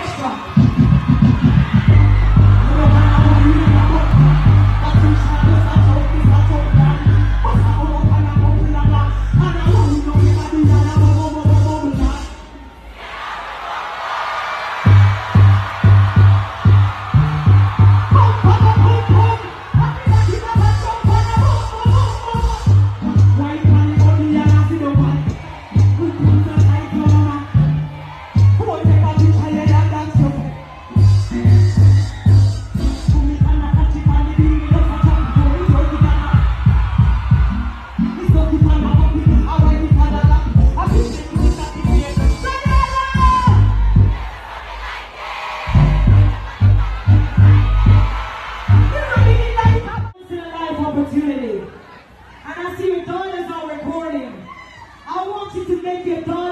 extra。make it done.